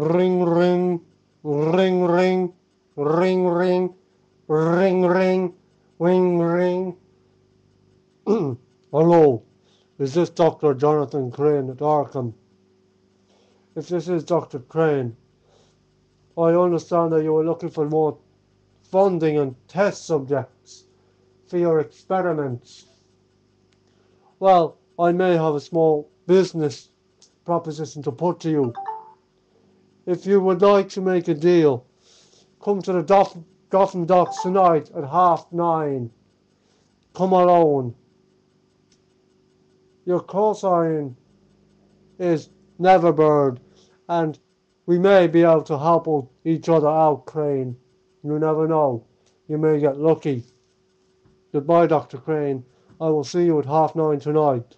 Ring, ring, ring, ring, ring, ring, ring, ring, ring, ring. Hello, is this Dr. Jonathan Crane at Arkham? If this is Dr. Crane, I understand that you are looking for more funding and test subjects for your experiments. Well, I may have a small business proposition to put to you. If you would like to make a deal, come to the Gotham, Docks tonight at half nine. Come alone. Your call sign is Neverbird, and we may be able to help each other out, Crane. You never know. You may get lucky. Goodbye, Dr. Crane. I will see you at half nine tonight.